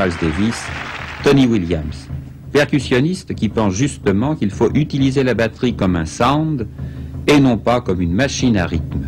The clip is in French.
Miles Davis, Tony Williams, percussionniste qui pense justement qu'il faut utiliser la batterie comme un sound et non pas comme une machine à rythme.